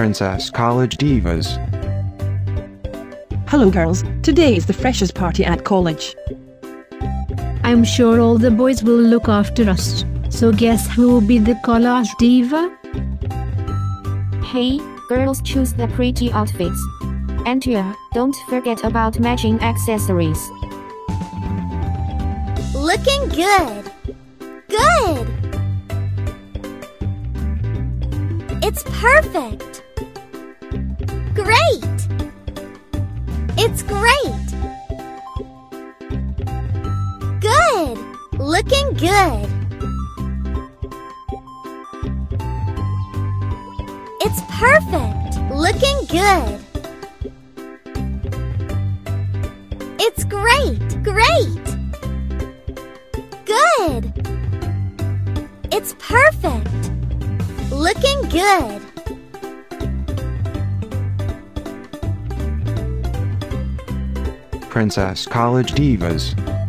Princess College Divas. Hello girls, today is the freshers party at college. I'm sure all the boys will look after us. So guess who will be the college diva? Hey, girls choose the pretty outfits. And yeah, don't forget about matching accessories. Looking good. Good. It's perfect. Great. It's great. Good. Looking good. It's perfect. Looking good. It's great. Great. Good. It's perfect. Looking good. Princess College Divas.